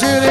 to